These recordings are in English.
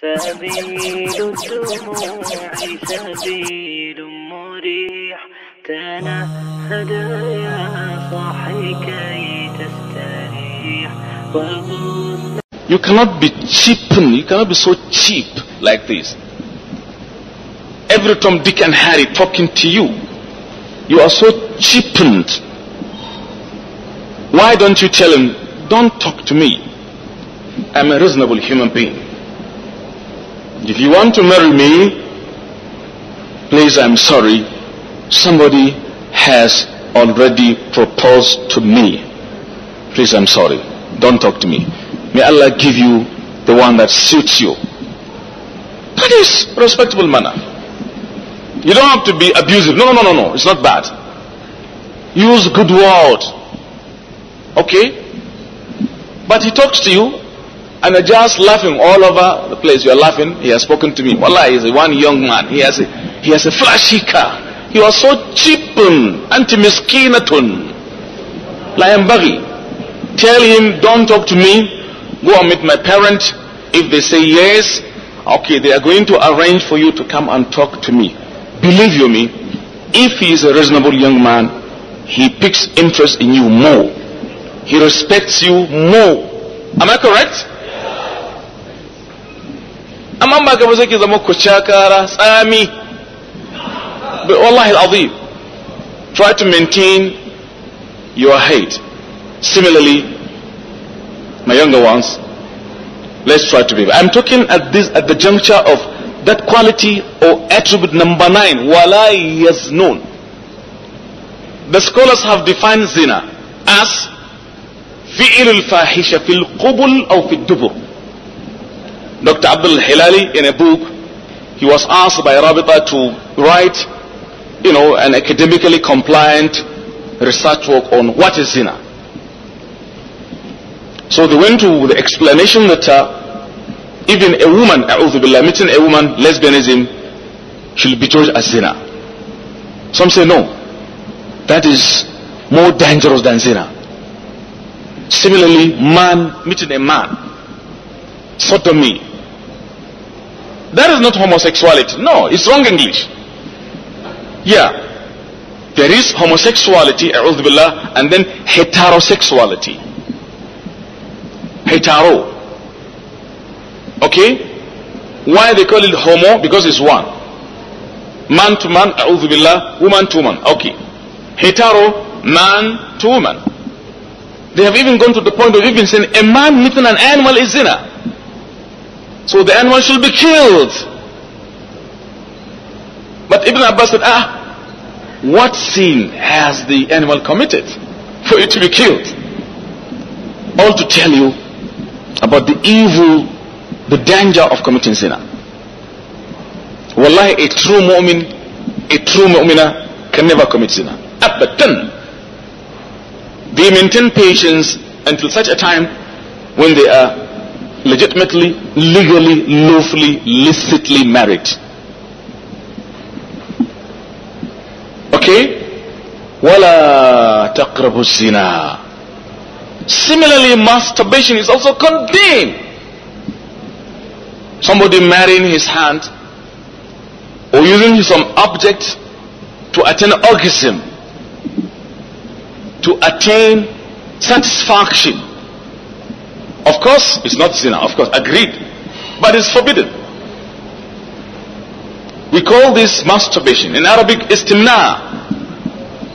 سبيل الدموع سبيل مريح تنهد يا صاحي كي تستريح وغصن You cannot be cheapened. You cannot be so cheap like this. Every Tom, Dick, and Harry talking to you. You are so cheapened. Why don't you tell him, don't talk to me. I'm a reasonable human being. If you want to marry me, please, I'm sorry. Somebody has already proposed to me. Please, I'm sorry. Don't talk to me. May Allah give you the one that suits you. That is respectable manner. You don't have to be abusive. No, no, no, no, no. It's not bad. Use good word. Okay? But he talks to you and are just laughing all over the place. You are laughing. He has spoken to me. Wallah, he is one young man. He has a, he has a flashy car. You are so cheapen, anti-miskinatun. La yambaghi. Tell him, don't talk to me. Go and meet my parents. If they say yes, okay, they are going to arrange for you to come and talk to me. Believe you me, if he is a reasonable young man, he picks interest in you more. He respects you more. Am I correct? amma ba ka ba sai ki zama kucakara tsami. Wallahi try to maintain your height. Similarly my younger ones let's try to be i'm talking at this at the juncture of that quality or attribute number nine wala known. the scholars have defined zina as fi'il al-fahisha fil qubul aw fid dubur. Dr. Abdul Hilali in a book, he was asked by Rabita to write, you know, an academically compliant research work on what is zina. So they went to the explanation that uh, even a woman, billah, meeting a woman, lesbianism, should be judged as zina. Some say no. That is more dangerous than zina. Similarly, man meeting a man, sodomy, that is not homosexuality. No, it's wrong English. Yeah. There is homosexuality, billah, and then heterosexuality. Hetero. Okay? Why they call it homo? Because it's one. Man to man, billah, woman to woman. Okay. Hetero, man to woman. They have even gone to the point of even saying a man meeting an animal is zina. So the animal should be killed. But Ibn Abbas said, ah, what sin has the animal committed for it to be killed? All to tell you about the evil, the danger of committing sin. Wallahi, a true mu'min, a true mu'mina can never commit sin. Abadan. They maintain patience until such a time when they are legitimately, legally, lawfully, licitly married. Okay? وَلَا تَقْرَبُ الزِّنَا Similarly, masturbation is also condemned. Somebody marrying his hand or using some object to attain orgasm, to attain satisfaction Of course, it's not zina, of course, agreed. But it's forbidden. We call this masturbation. In Arabic, istimna.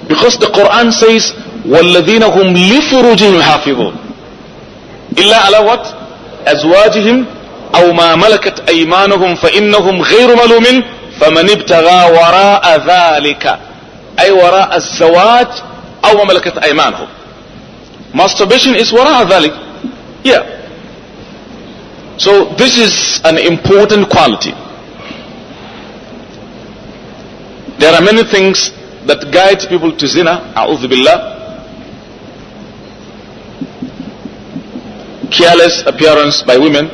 Because the Quran says, وَالَّذِينَ هُمْ لِفُرُجِهِمْ حَافِظُونَ إِلَّا عَلَى what? أَزْوَاجِهِمْ أَوْ مَا مَلَكَتْ أَيْمَانُهُمْ فَإِنَّهُمْ غَيْرُ مَلُومٍ فَمَنِ ابْتَغَى وَرَاءَ ذَلِكَ أي وراء الزواج أو ما أيمانهم Masturbation is وراء ذلك yeah. So this is an important quality. There are many things that guide people to zina, a'udhu billah. Careless appearance by women,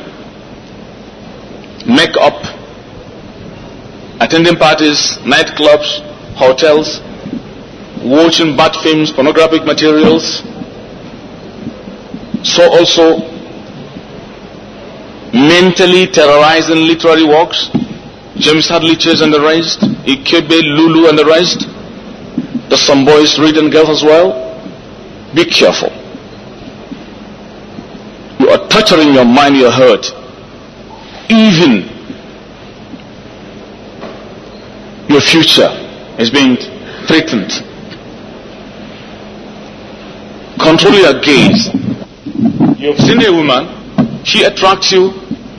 make-up, attending parties, nightclubs, hotels, watching bad films, pornographic materials, so also mentally terrorizing literary works. James Hadley Chase and the rest, Ikebe, Lulu and the rest. There's some boys read and girls as well. Be careful. You are torturing your mind, your heart. Even your future is being threatened. Control your gaze. You've seen a woman, she attracts you,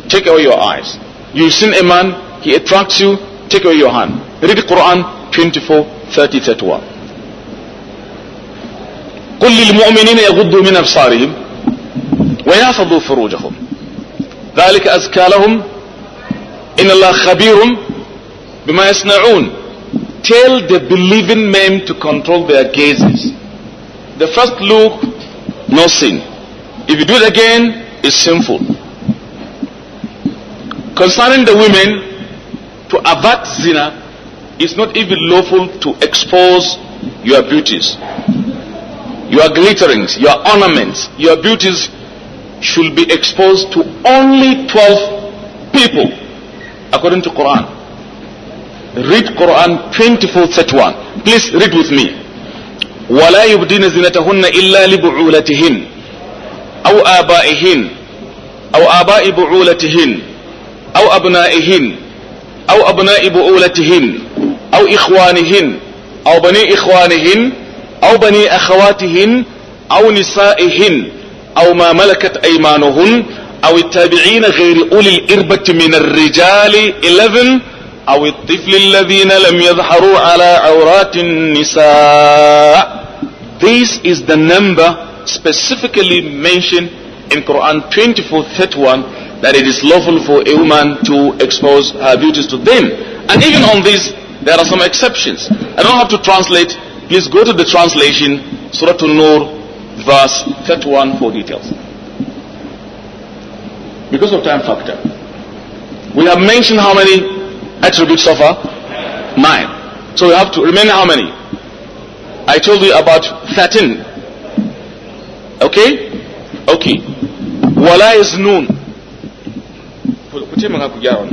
take away your eyes. You've seen a man, he attracts you, take away your hand. Read Quran 24, 30, 31. قل للمؤمنين يغضوا من أبصارهم ويحفظوا فروجهم ذلك أزكى لهم إن الله خبير بما يصنعون Tell the believing men to control their gazes. The first look, no sin. If you do it again, it's sinful. Concerning the women, to avert zina, it's not even lawful to expose your beauties. Your glitterings, your ornaments, your beauties should be exposed to only 12 people according to Quran. Read Quran 24 31. Please read with me. ولا يبدين زينتهن إلا لبعولتهن أو آبائهن أو آباء بعولتهن أو أبنائهن أو أبناء بعولتهن أو إخوانهن أو بني إخوانهن أو بني أخواتهن أو نسائهن أو ما ملكت أيمانهن أو التابعين غير أولي الإربة من الرجال 11 أو الطفل الذين لم يظهروا على عورات النساء. This is the number specifically mentioned in Quran 24:31 that it is lawful for a woman to expose her beauties to them. And even on this, there are some exceptions. I don't have to translate. Please go to the translation, Surah An-Nur, verse 31 for details. Because of time factor. We have mentioned how many attributes of her? Nine. So we have to remember how many? I told you about 13. Okay? Okay. Is noon. Ku ce maka ku gyara.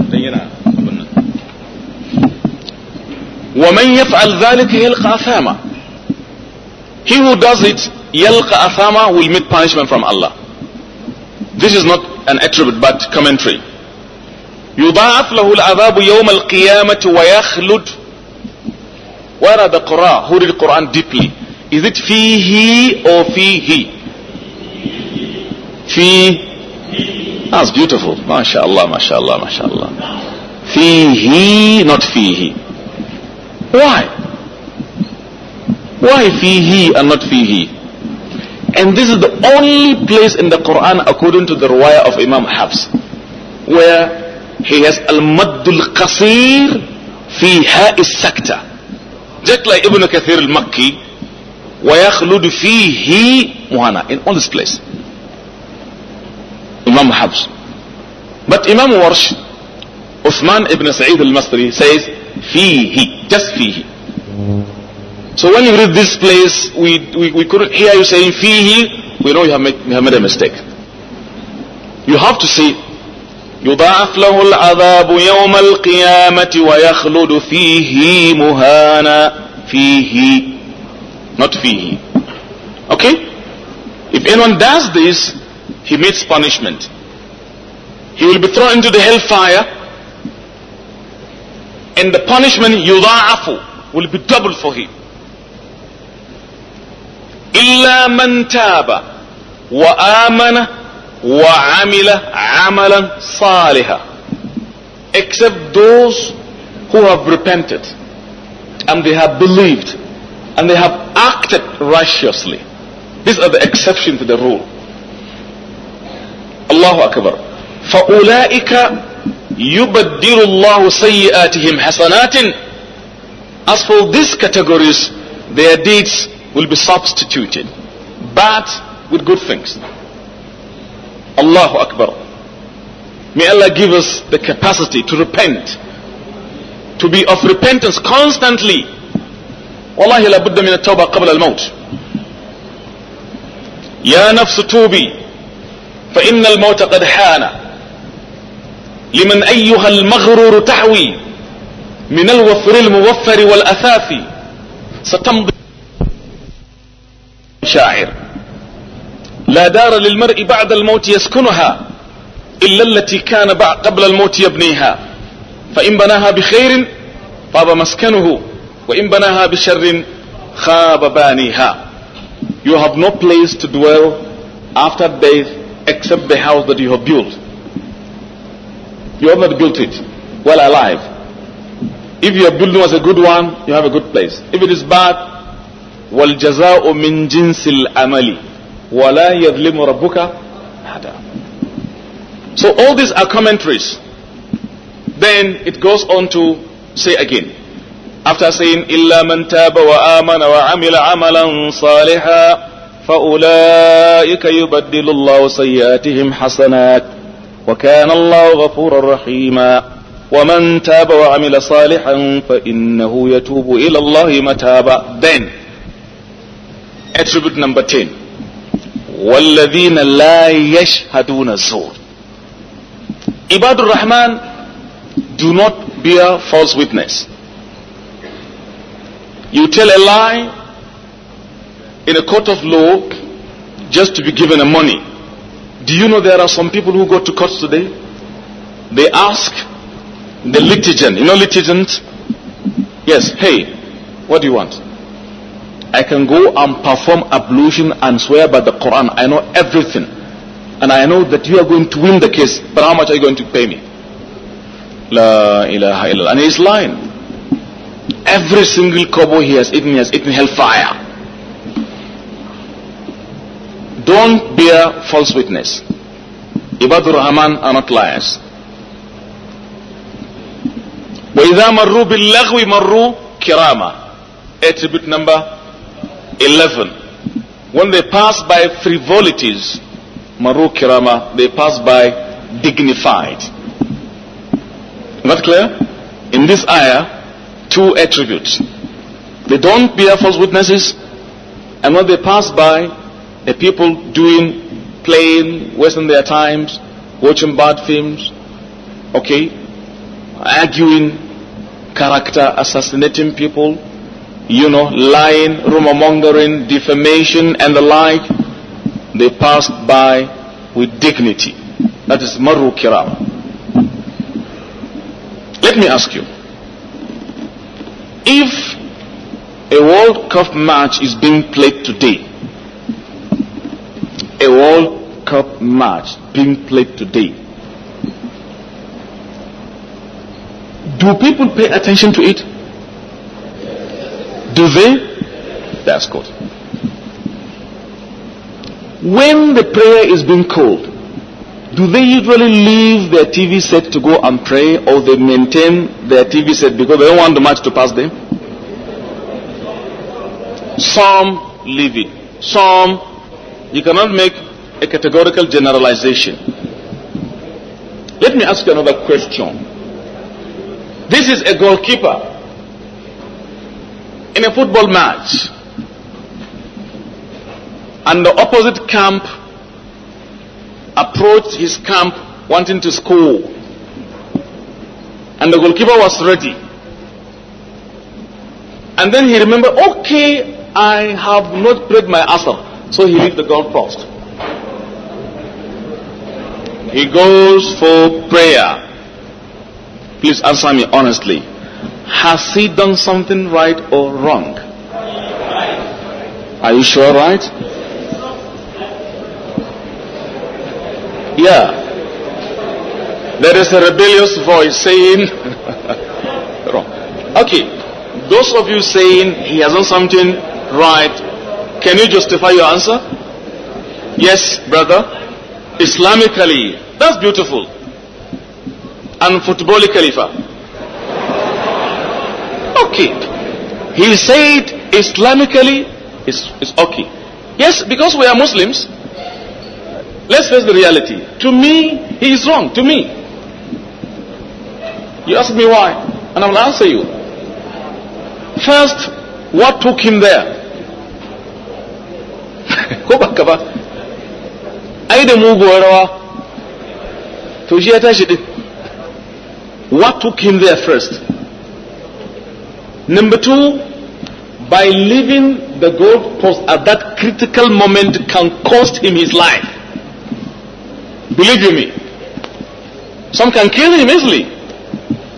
He who does it yalqa athama will meet punishment from Allah. This is not an attribute but commentary. يضاعف له العذاب يوم القيامة ويخلد Where are the Quran? Who read the Quran deeply? Is it fihi or fihi? Fi. That's beautiful. mashallah mashaAllah, mashaAllah. Fihi, not fihi. Why? Why fihi and not fihi? And this is the only place in the Quran, according to the riwayah of Imam Hafs, where he has al-maddul qasir fi ha'is sakta. Just like Ibn Kathir al-Makki, وَيَخْلُدُ فِيهِ muhanna. In all this place. Imam Hafs. But Imam Warsh, Uthman ibn Sa'id al-Masri says, fihi, just fihi. So when you read this place, we, we, we couldn't hear you saying fihi, we know you have made, you have made a mistake. You have to say, يضاعف له العذاب يوم القيامة ويخلد فيه مهانا فيه not فيه okay if anyone does this he meets punishment he will be thrown into the hellfire and the punishment يضاعف will be double for him إلا من تاب وآمن وعمل عملا صالحا except those who have repented and they have believed and they have acted righteously these are the exception to the rule الله أكبر فأولئك يبدل الله سيئاتهم حسنات as for these categories their deeds will be substituted bad with good things Allahu Akbar. May Allah give us the capacity to repent, to be of repentance constantly. والله لابد من التوبة قبل الموت. يا نفس توبي فإن الموت قد حان. لمن أيها المغرور تحوي من الوفر الموفر والأثاث ستمضي شاعر. لا دار للمرء بعد الموت يسكنها إلا التي كان قبل الموت يبنيها. فإن بناها بخير طاب مسكنه وإن بناها بشر خاب بانيها. You have no place to dwell after death except the house that you have built. You have not built it while alive. If your building was a good one, you have a good place. If it is bad, وَالْجَزَاءُ مِنْ جِنْسِ الْأَمَلِ وَلَا يَظْلِمُ رَبُّكَ أَحَدًا So all these are commentaries. Then it goes on to say again. After saying, إِلَّا مَنْ تَابَ وَآمَنَ وَعَمِلَ عَمَلًا صَالِحًا فأولئك يبدل الله سيئاتهم حسنات وكان الله غفورا رحيما ومن تاب وعمل صالحا فإنه يتوب إلى الله متابا. Then attribute number 10 والذين لا يشهدون الزور. عباد الرحمن do not bear false witness. You tell a lie in a court of law just to be given a money. Do you know there are some people who go to courts today? They ask the litigant, you know litigant? Yes, hey, what do you want? I can go and perform ablution and swear by the Quran. I know everything. And I know that you are going to win the case, but how much are you going to pay me? La ilaha illallah. And he's lying. Every single kobo he has eaten, he has eaten hellfire. Don't bear false witness. Ibadur Rahman are not liars. وإذا مروا باللغو مروا كراما attribute number 11 when they pass by frivolities maru kirama they pass by dignified not clear in this ayah two attributes they don't bear false witnesses and when they pass by the people doing, playing, wasting their times, watching bad films, okay, arguing, character, assassinating people, you know, lying, rumor mongering, defamation, and the like, they passed by with dignity. That is maru kiram. Let me ask you, if a World Cup match is being played today, a World Cup match being played today. Do people pay attention to it? Do they? That's good. When the prayer is being called, do they usually leave their TV set to go and pray or they maintain their TV set because they don't want the match to pass them? Some leave it. Some you cannot make a categorical generalization. Let me ask you another question. This is a goalkeeper in a football match, and the opposite camp approached his camp wanting to score, and the goalkeeper was ready. And then he remembered, okay, I have not prayed my asr. So he leaves the goalpost. He goes for prayer. Please answer me honestly. Has he done something right or wrong? Are you sure right? Yeah. There is a rebellious voice saying wrong. Okay. Those of you saying he has done something right can you justify your answer? Yes, brother. Islamically, that's beautiful. And footballically, Okay. He said Islamically it's, it's okay. Yes, because we are Muslims. Let's face the reality. To me, he is wrong. To me. You ask me why, and I will answer you. First, what took him there? Ko ba ai da muguwar rawa to shi ya tashi din What took him there first? Number two, by leaving the goalpost at that critical moment can cost him his life. Believe you me. Some can kill him easily.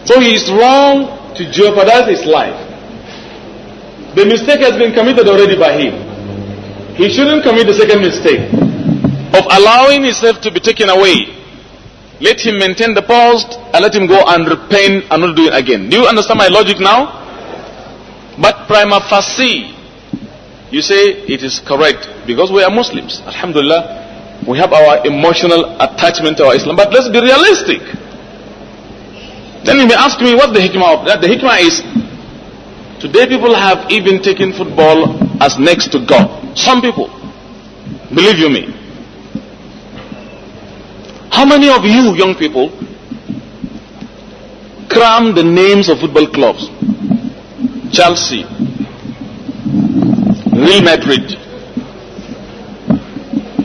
So he is wrong to jeopardize his life. The mistake has been committed already by him. He shouldn't commit the second mistake of allowing himself to be taken away. Let him maintain the post and let him go and repent and not do it again. Do you understand my logic now? But prima facie, you say it is correct because we are Muslims. Alhamdulillah, we have our emotional attachment to our Islam. But let's be realistic. Then you may ask me what the hikmah of that. The hikmah is today people have even taken football as next to God. Some people. Believe you me. How many of you young people cram the names of football clubs? Chelsea, Real Madrid,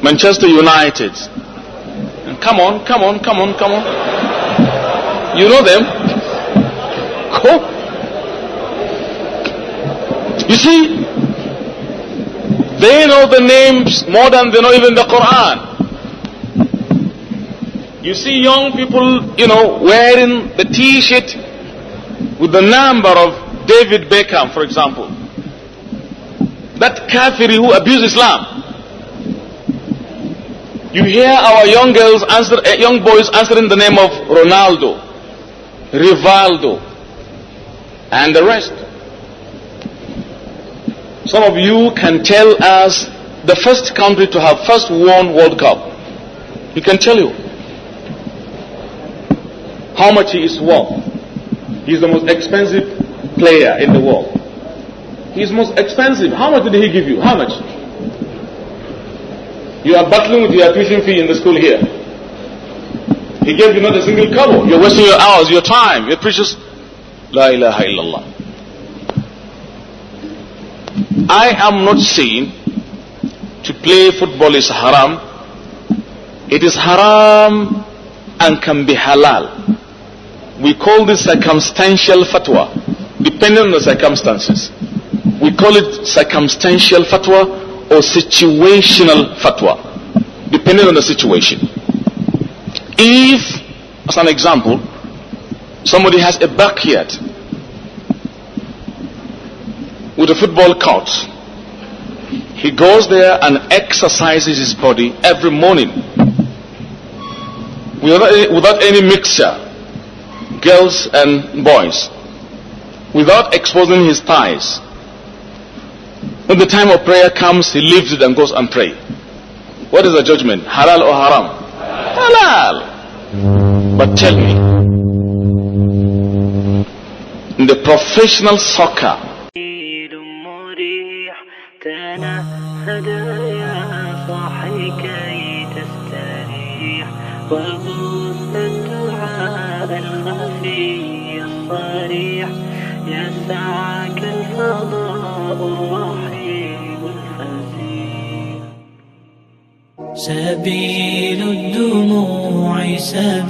Manchester United. And come on, come on, come on, come on. You know them? Go. You see, they know the names more than they know even the Quran. You see young people, you know, wearing the t-shirt with the number of David Beckham, for example. That kafiri who abused Islam. You hear our young girls answer, uh, young boys answering the name of Ronaldo, Rivaldo, and the rest. Some of you can tell us the first country to have first won World Cup. He can tell you how much he is worth. He's the most expensive player in the world. He's most expensive. How much did he give you? How much? You are battling with your tuition fee in the school here. He gave you not a single kobo. You're wasting your hours, your time, your precious. La ilaha illallah. I am not saying to play football is haram. It is haram and can be halal. We call this circumstantial fatwa, depending on the circumstances. We call it circumstantial fatwa or situational fatwa, depending on the situation. If, as an example, somebody has a backyard with a football court. He goes there and exercises his body every morning without any, without any mixture, girls and boys, without exposing his thighs. When the time of prayer comes, he leaves it and goes and pray. What is the judgment? Halal or haram? Halal. But tell me, in the professional soccer, سبيل الدموع سبيل